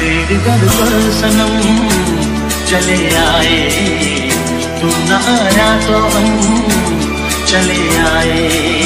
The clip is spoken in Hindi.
तेरे घर पर सनम चले आए। तू न आया तो हम चले आए।